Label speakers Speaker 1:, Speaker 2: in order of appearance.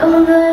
Speaker 1: over